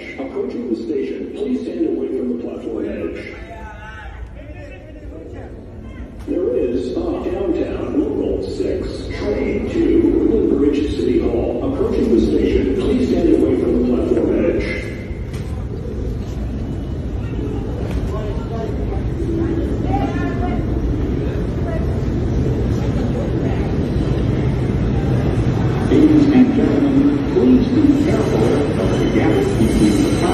Approaching the station, please stand away from the platform edge. There is a downtown local 6 train to Brooklyn Bridge City Hall. Approaching the station, please stand away from the platform edge. Ladies and gentlemen, Thank you.